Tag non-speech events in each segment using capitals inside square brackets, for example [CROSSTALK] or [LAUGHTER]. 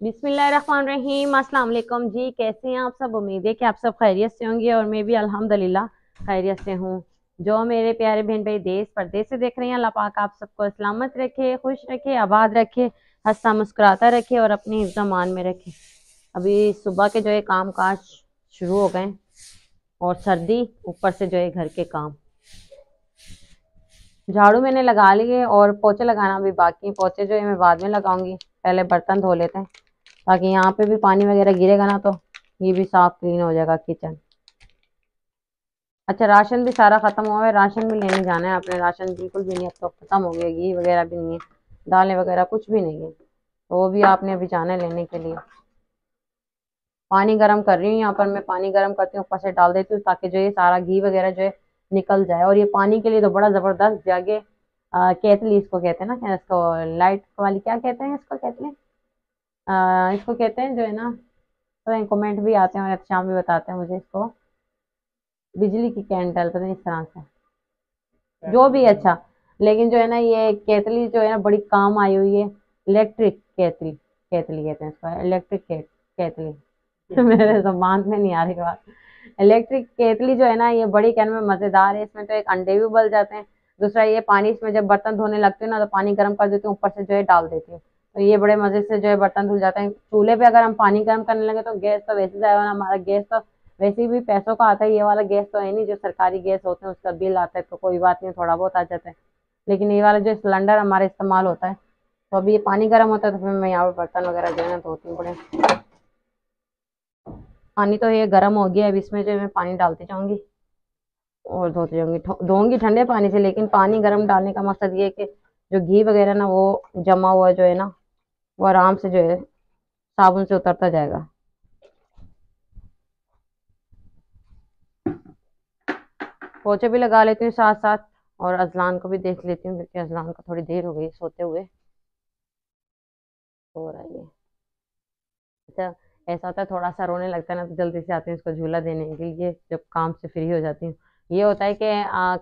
बिस्मिल्लाहिर्रहमानिर्रहीम। अस्सलाम वालेकुम जी, कैसे हैं आप सब? उम्मीद है कि आप सब खैरियत से होंगे और मैं भी अल्हम्दुलिल्लाह खैरियत से हूँ। जो मेरे प्यारे बहन भाई देश परदेश से देख रहे हैं, अल्लाह पाक आप सबको सलामत रखे, खुश रखे, आबाद रखे, हंसता मुस्कुराता रखे और अपनी जमान में रखे। अभी सुबह के जो है काम काज शुरू हो गए और सर्दी, ऊपर से जो है घर के काम। झाड़ू मैंने लगा लिए और पोछे लगाना भी बाकी पोछे जो है मैं बाद में लगाऊँगी, पहले बर्तन धो लेते हैं। ताकि यहाँ पे भी पानी वगैरह गिरेगा ना तो ये भी साफ़ क्लीन हो जाएगा किचन अच्छा राशन भी सारा ख़त्म हुआ है, राशन भी लेने जाना है आपने। राशन बिल्कुल भी नहीं, अब तो ख़त्म हो गया, घी वगैरह भी नहीं है, दालें वगैरह कुछ भी नहीं है तो वो भी आपने अभी जाना है लेने के लिए। पानी गर्म कर रही हूँ यहाँ पर, मैं पानी गर्म करती हूँ, ऊपर से डाल देती हूँ ताकि जो ये सारा घी वगैरह जो है निकल जाए। और ये पानी के लिए तो बड़ा ज़बरदस्त जागे केतली इसको कहते हैं ना इसको, लाइट वाली क्या कहते हैं इसको कहते हैं आ, इसको कहते हैं जो है ना तो कमेंट भी आते हैं और शाम भी बताते हैं मुझे इसको। बिजली की कैंडल पता नहीं इस तरह से। जो भी अच्छा। लेकिन जो है ना ये केतली जो है ना बड़ी काम आई हुई है। इलेक्ट्रिक केतली केतली कहते हैं इसको। इलेक्ट्रिक केतली। [LAUGHS] मेरे जबान में नहीं आ रही बात। इलेक्ट्रिक केतली जो है ना ये बड़ी कहने में मज़ेदार है। इसमें तो एक अंडे भी उबल जाते हैं। दूसरा ये पानी इसमें जब बर्तन धोने लगते हैं ना तो पानी गर्म कर देती हूँ ऊपर से जो है डाल देती हूँ। तो ये बड़े मज़े से जो है बर्तन धुल जाते हैं। चूल्हे पे अगर हम पानी गर्म करने लगे तो गैस तो वैसे जाएगा हमारा गैस तो वैसे भी पैसों का आता है, ये वाला गैस तो है नहीं जो सरकारी गैस होते हैं, उसका बिल आता है तो कोई बात नहीं थोड़ा बहुत आ जाता है। लेकिन ये वाला जो सिलेंडर हमारा इस्तेमाल होता है तो अभी ये पानी गर्म होता है तो फिर मैं यहाँ पर बर्तन वगैरह जो है ना धोती हूँ बड़े। पानी तो ये गर्म हो गया अब इसमें जो मैं पानी डालती जाऊँगी और धोती जाऊँगी। धोऊँगी ठंडे पानी से, लेकिन पानी गर्म डालने का मकसद ये है कि जो घी वगैरह ना वो जमा हुआ जो है ना वो आराम से जो है, साबुन से उतरता जाएगा। पोछे भी लगा लेती हूँ साथ साथ और अजलान को भी देख लेती हूँ, क्योंकि अजलान को थोड़ी देर हो गई सोते हुए। हो रहा है अच्छा ऐसा होता है थोड़ा सा रोने लगता है ना तो जल्दी से आती हूँ उसको झूला देने के लिए, जब काम से फ्री हो जाती हूँ। ये होता है कि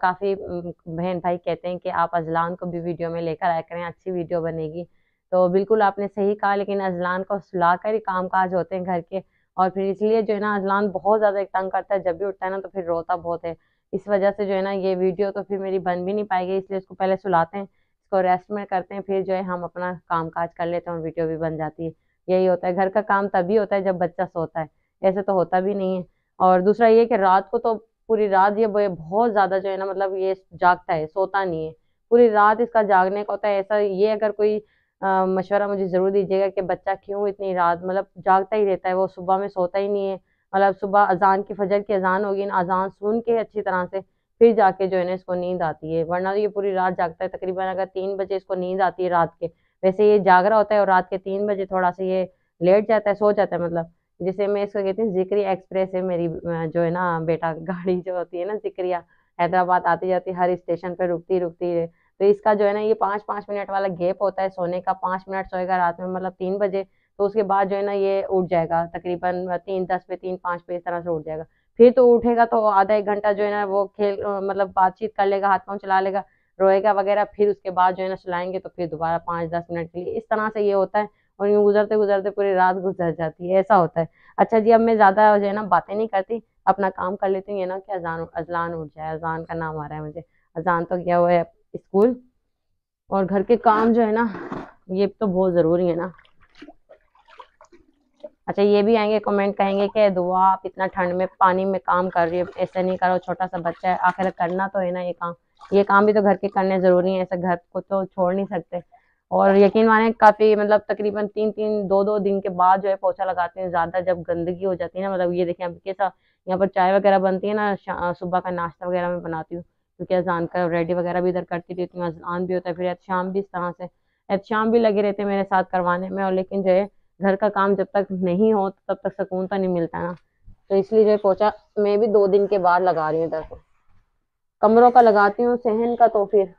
काफ़ी बहन भाई कहते हैं कि आप अजलान को भी वीडियो में लेकर आया करें, अच्छी वीडियो बनेगी। तो बिल्कुल आपने सही कहा, लेकिन अजलान को सुला कर ही काम काज होते हैं घर के। और फिर इसलिए जो है ना, अजलान बहुत ज़्यादा एक तंग करता है। जब भी उठता है ना तो फिर रोता बहुत है। इस वजह से जो है ना, ये वीडियो तो फिर मेरी बन भी नहीं पाएगी, इसलिए इसको पहले सुलाते हैं, इसको रेस्ट में करते हैं, फिर जो है हम अपना काम काज कर लेते हैं और वीडियो भी बन जाती है। यही होता है, घर का काम तभी होता है जब बच्चा सोता है। ऐसे तो होता भी नहीं है। और दूसरा ये कि रात को तो पूरी रात ये बहुत ज़्यादा जो है ना मतलब ये जागता है, सोता नहीं है। पूरी रात इसका जागने का होता है, ऐसा ये अगर कोई मशवरा मुझे ज़रूर दीजिएगा कि बच्चा क्यों इतनी रात मतलब जागता ही रहता है, वो सुबह में सोता ही नहीं है। मतलब सुबह अजान की फजर की अजान होगी, ना अजान सुन के अच्छी तरह से फिर जाके जो है ना इसको नींद आती है। वरना तो ये पूरी रात जागता है, तकरीबन अगर तीन बजे इसको नींद आती है रात के, वैसे ये जाग रहा होता है और रात के तीन बजे थोड़ा सा ये लेट जाता है, सो जाता है मतलब। जिसे मैं इसको कहती हूँ, जिक्री एक्सप्रेस है मेरी जो है ना बेटा गाड़ी जो होती है ना जिक्रिया, हैदराबाद आती जाती हर स्टेशन पर रुकती रुकती है। तो इसका जो है ना ये पाँच पाँच मिनट वाला गैप होता है सोने का, पाँच मिनट सोएगा रात में मतलब तीन बजे तो उसके बाद जो है ना ये उठ जाएगा, तकरीबन तीन, दस पे तीन, पाँच पे इस तरह से उठ जाएगा। फिर तो उठेगा तो आधा एक घंटा जो है ना वो खेल मतलब बातचीत कर लेगा, हाथ पाँव चला लेगा, रोएगा वगैरह, फिर उसके बाद जो है ना चलाएँगे तो फिर दोबारा पाँच, दस मिनट के लिए। इस तरह से ये होता है और यूँ गुजरते गुजरते पूरी रात गुजर जाती है, ऐसा होता है। अच्छा जी, अब मैं ज़्यादा जो है ना बातें नहीं करती, अपना काम कर लेती हूँ, ये ना कि अजान, अजलान उठ जाए, अजान का नाम आ रहा है मुझे, अजान तो गया हुआ है स्कूल। और घर के काम जो है ना, ये तो बहुत ज़रूरी है ना। अच्छा ये भी आएँगे कमेंट कहेंगे कि दुआ, आप इतना ठंड में, पानी में काम कर रही है, ऐसे नहीं करो छोटा सा बच्चा है, आखिर करना तो है ना ये काम। ये काम भी तो घर के करने ज़रूरी है, ऐसे घर को तो छोड़ नहीं सकते। और यकीन माने, काफ़ी मतलब तकरीबन तीन तीन दो दो दिन के बाद जो है पोछा लगाते हैं, ज़्यादा जब गंदगी हो जाती है ना मतलब ये देखें अब कैसा यहाँ पर चाय वगैरह बनती है ना सुबह का नाश्ता वगैरह मैं बनाती हूँ। क्योंकि अजान का रेडी वगैरह भी इधर करती रहती हूँ अजान भी होता है। फिर शाम भी इस तरह से एहतशाम भी लगे रहते हैं मेरे साथ करवाने में और लेकिन जो है, घर का काम जब तक नहीं हो तो तब तक सुकून तो नहीं मिलता ना। तो इसलिए जो है पोछा मैं भी दो दिन के बाद लगा रही हूँ इधर को। कमरों का लगाती हूँ, सहन का तो फिर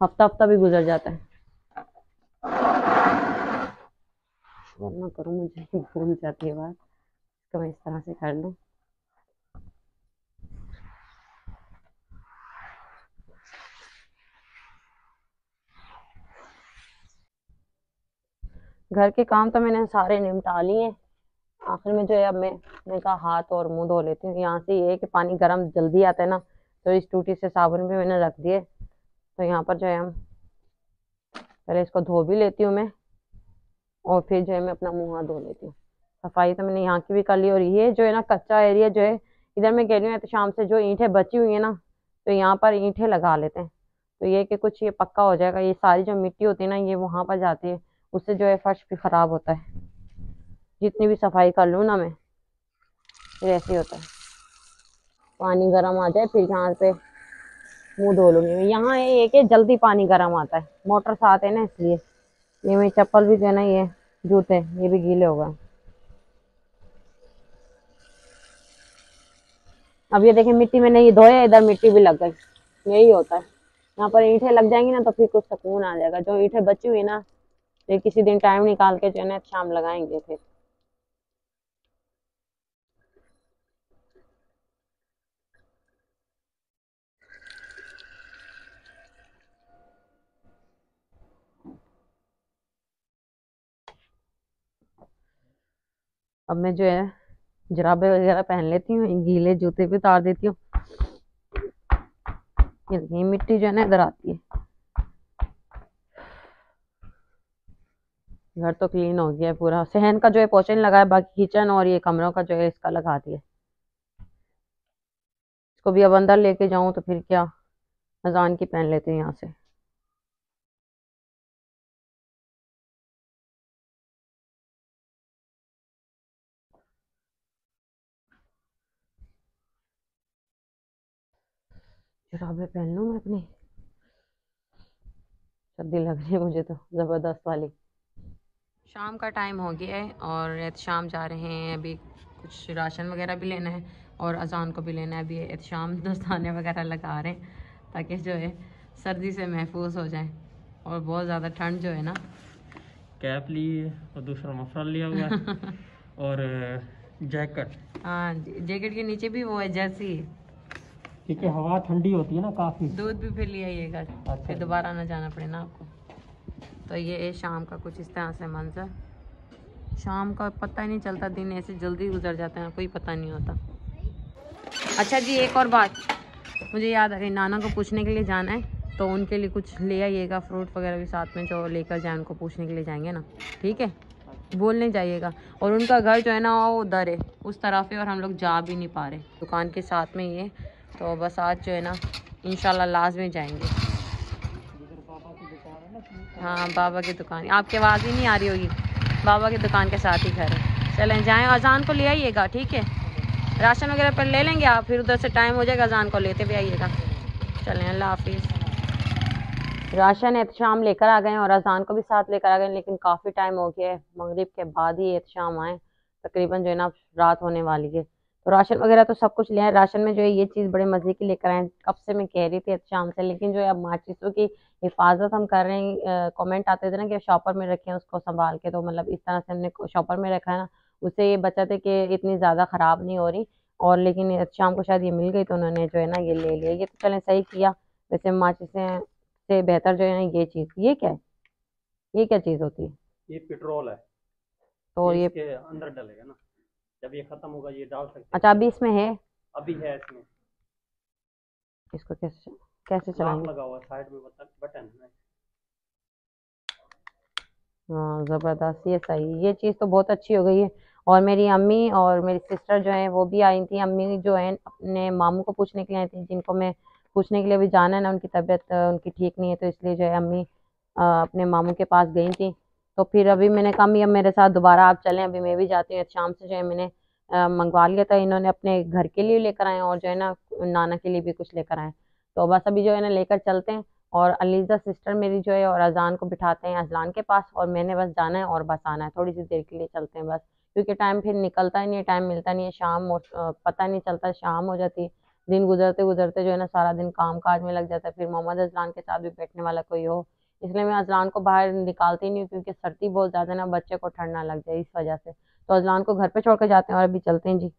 हफ़्ता हफ़्ता भी गुजर जाता है। वरना करूँ मुझे, भूल जाती है बात। तो मैं इस तरह से कर लूँ घर के काम तो मैंने सारे निपटा लिए हैं। आखिर में जो है, अब मैं मैंने कहा हाथ और मुँह धो लेती हूँ। यहाँ से ये है कि पानी गर्म जल्दी आता है ना तो इस टूटी से साबुन भी मैंने रख दिए। तो यहाँ पर जो है, हम पहले इसको धो भी लेती हूँ मैं, और फिर जो है, मैं अपना मुँह हाथ धो लेती हूँ। सफ़ाई तो मैंने यहाँ की भी कर ली, और ये जो है ना, कच्चा एरिया जो है, इधर मैं कह रही हूँ तो शाम से जो ईंटें बची हुई है ना तो यहाँ पर ईंटें लगा लेते हैं। तो ये कि कुछ ये पक्का हो जाएगा, ये सारी जो मिट्टी होती है ना, ये वहाँ पर जाती है। उससे जो है फर्श भी ख़राब होता है। जितनी भी सफ़ाई कर लूँ ना मैं, फिर ऐसे ही होता है। पानी गर्म आ जाए, फिर यहाँ पे मुँह धो लूँगी मैं। यहाँ ये कि जल्दी पानी गर्म आता है। मोटर से आते हैं ना इसलिए। ये मेरी चप्पल भी जो है ना ये जूते ये भी गीले हो गए। अब ये देखें, मिट्टी में नहीं धोया इधर मिट्टी भी लग गई। यही होता है। यहाँ पर ईंटें लग जाएँगी ना तो फिर कुछ सुकून आ जाएगा। जो ईंटें बची हुई ना तो किसी दिन टाइम निकाल के जो है ना शाम लगाएँगे फिर। अब मैं जो है जराबे वगैरह पहन लेती हूँ गीले जूते भी उतार देती हूँ। ये मिट्टी जो है ना इधर आती है। घर तो क्लीन हो गया है पूरा। सहन का जो है पोचन लगा है, बाकी किचन और ये कमरों का जो है इसका लगा दिया। इसको भी अब अंदर लेके जाऊँ तो फिर क्या? अजान की पहन लेती हूँ यहाँ से। जुराबे पहन लूँ मैं अपनी? सर्दी लग रही है मुझे तो ज़बरदस्त वाली। शाम का टाइम हो गया है और शाम जा रहे हैं अभी कुछ राशन वगैरह भी लेना है और अजान को भी लेना है। अभी शाम [LAUGHS] दस्ताने वगैरह लगा रहे हैं ताकि जो है सर्दी से महफूज हो जाए और बहुत ज़्यादा ठंड जो है ना। कैप ली और दूसरा मफरल लिया हुआ [LAUGHS] और जैकेट। हाँ जैकेट के नीचे भी वो है जैसी। क्योंकि हवा ठंडी होती है ना काफ़ी। दूध भी फिर लिया आइएगा अच्छा। फिर दोबारा ना जाना पड़े ना आपको। तो ये है शाम का कुछ इस तरह से मंजर। शाम का पता ही नहीं चलता, दिन ऐसे जल्दी गुजर जाते हैं, कोई पता नहीं होता। अच्छा जी, एक और बात। मुझे याद आ गई, नाना को पूछने के लिए जाना है तो उनके लिए कुछ ले आइएगा फ्रूट वगैरह भी साथ में जो लेकर जाए, उनको पूछने के लिए जाएँगे ना। ठीक है? बोलने जाइएगा। और उनका घर जो है ना, वो उधर है। उस तरफ़ है और हम लोग जा भी नहीं पा रहे। दुकान के साथ में ही है। तो बस आज जो है ना इन में जाएँगे। हाँ बाबा की दुकान। आपकी आवाज़ ही नहीं आ रही होगी। बाबा की दुकान के साथ ही घर है। चलें, जाएँ, अजान को ले आइएगा, ठीक है? राशन वगैरह पर ले लेंगे आप, फिर उधर से टाइम हो जाएगा, अजान को लेते भी आइएगा। चलें, अल्लाह हाफिज़। राशन एहतशाम लेकर आ गए और अजान को भी साथ लेकर आ गए, लेकिन काफ़ी टाइम हो गया है। मगरिब के बाद ही एहतशाम आए। तकरीबन जो है ना रात होने वाली है। राशन वगैरह तो सब कुछ लिया है राशन में जो है ये चीज़ बड़े मज़े की लेकर आए। कब से मैं कह रही थी शाम से लेकिन जो है अब माचिसों की हिफाजत हम कर रहे हैं। कमेंट आते थे ना कि शॉपर में रखें उसको संभाल के। तो मतलब इस तरह से हमने शॉपर में रखा है ना उससे ये बचा थे कि इतनी ज़्यादा ख़राब नहीं हो रही। और लेकिन शाम को शायद ये मिल गई तो उन्होंने जो है ना ये ले लिया। ये तो चलें सही किया। वैसे माचिसें से बेहतर जो है ना ये चीज़। ये क्या है? ये क्या चीज़ होती है? ये पेट्रोल है। तो ये अंदर डलेगा ना। जब ये खत्म होगा ये डाल सकते अच्छा अभी इसमें है? अभी है इसमें। इसको कैसे कैसे चलाएँगे? लगा हुआ साइड में बटन है। हाँ ज़बरदस्त ये सही। ये चीज़ तो बहुत अच्छी हो गई है। और मेरी अम्मी और मेरी सिस्टर जो है वो भी आई थी। अम्मी जो है अपने मामू को पूछने के लिए आई थी जिनको मैं पूछने के लिए भी जाना है ना उनकी तबीयत उनकी ठीक नहीं है तो इसलिए जो है अम्मी अपने मामू के पास गई थी। तो फिर अभी मैंने कहा अब मेरे साथ दोबारा आप चलें, अभी मैं भी जाती हूँ, शाम से जो है मैंने मंगवा लिया था, इन्होंने अपने घर के लिए लेकर आए और जो है ना, नाना के लिए भी कुछ लेकर आए। तो बस अभी जो है ना, लेकर चलते हैं और अलीज़ा सिस्टर मेरी जो है और अजान को बिठाते हैं अजलान के पास और मैंने बस जाना है और बस आना है, थोड़ी सी देर के लिए चलते हैं बस, क्योंकि टाइम फिर निकलता ही नहीं है, टाइम मिलता नहीं है, शाम और पता नहीं चलता, शाम हो जाती दिन गुजरते गुजरते जो है ना, सारा दिन काम काज में लग जाता है, फिर मोहम्मद अजलान के साथ भी बैठने वाला कोई हो इसलिए मैं अजलान को बाहर निकालती नहीं हूँ, क्योंकि सर्दी बहुत ज़्यादा ना, बच्चे को ठंड ना लग जाए इस वजह से। तो अजलान को घर पे छोड़ के जाते हैं और अभी चलते हैं जी।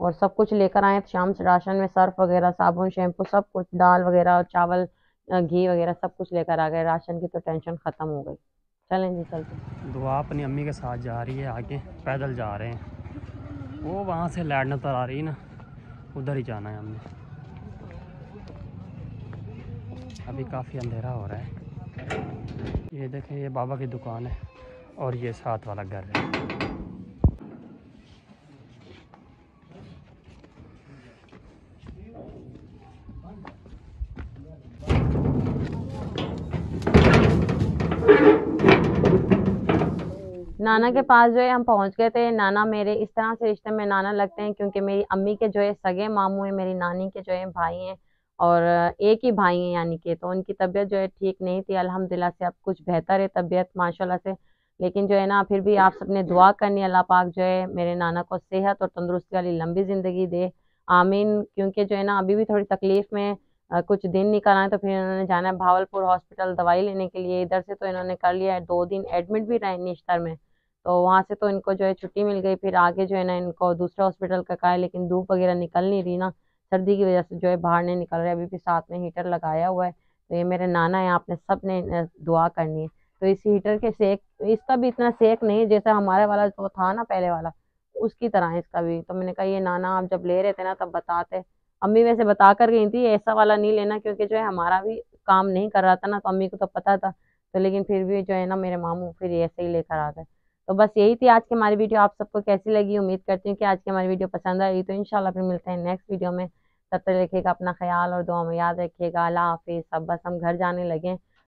और सब कुछ लेकर आए शाम से राशन में सर्फ वगैरह, साबुन, शैम्पू, सब कुछ, दाल वगैरह, चावल घी वगैरह सब कुछ लेकर आ गए। राशन की तो टेंशन ख़त्म हो गई। चलें जी, चलते दुआ अपनी अम्मी के साथ जा रही है, आगे पैदल जा रहे हैं। वो वहाँ से लाइट नज़र आ रही है ना, उधर ही जाना है हमने। अभी काफ़ी अंधेरा हो रहा है। ये देखें, ये बाबा की दुकान है और ये साथ वाला घर है। नाना के पास जो है, हम पहुँच गए थे। नाना मेरे, इस तरह से रिश्ते में नाना लगते हैं क्योंकि मेरी अम्मी के जो है, सगे मामू हैं, मेरी नानी के जो है, भाई हैं। और एक ही भाई हैं यानी कि तो उनकी तबीयत जो है ठीक नहीं थी। अल्हम्दुलिल्लाह से अब कुछ बेहतर है तबीयत माशाल्लाह से। लेकिन जो है ना फिर भी आप सबने दुआ करनी अल्लाह पाक जो है मेरे नाना को सेहत और तंदुरुस्ती वाली लंबी ज़िंदगी दे। आमीन। क्योंकि जो है ना अभी भी थोड़ी तकलीफ़ में आ, कुछ दिन निकल आए तो फिर इन्होंने जाना है भावलपुर हॉस्पिटल दवाई लेने के लिए। इधर से तो इन्होंने कर लिया है दो दिन एडमिट भी रहे निश्तर में। तो वहाँ से तो इनको जो है छुट्टी मिल गई फिर आगे जो है ना इनको दूसरे हॉस्पिटल का कहा है लेकिन धूप वगैरह निकल नहीं रही ना। सर्दी की वजह से जो है बाहर नहीं निकल रहे, अभी भी साथ में हीटर लगाया हुआ है। तो ये मेरे नाना है, आपने सबने दुआ करनी है। तो इस हीटर के सेक, इसका भी इतना सेक नहीं जैसा हमारे वाला जो था ना पहले वाला, उसकी तरह है इसका भी। तो मैंने कहा, ये नाना, आप जब ले रहे थे ना तब बताते। अम्मी वैसे बता कर गई थी, ऐसा वाला नहीं लेना क्योंकि जो है हमारा भी काम नहीं कर रहा था ना तो अम्मी को तो पता था। तो लेकिन फिर भी जो है ना मेरे मामू फिर ऐसे ही लेकर आ गए। तो बस यही थी आज की हमारी वीडियो। आप सबको कैसी लगी? उम्मीद करती हूँ कि आज की हमारी वीडियो पसंद आएगी तो इंशाल्लाह फिर मिलते हैं नेक्स्ट वीडियो में। तब तक रखिएगा अपना ख्याल और दुआ में याद रखिएगा। अल्लाह हाफिज़। सब बस हम घर जाने लगे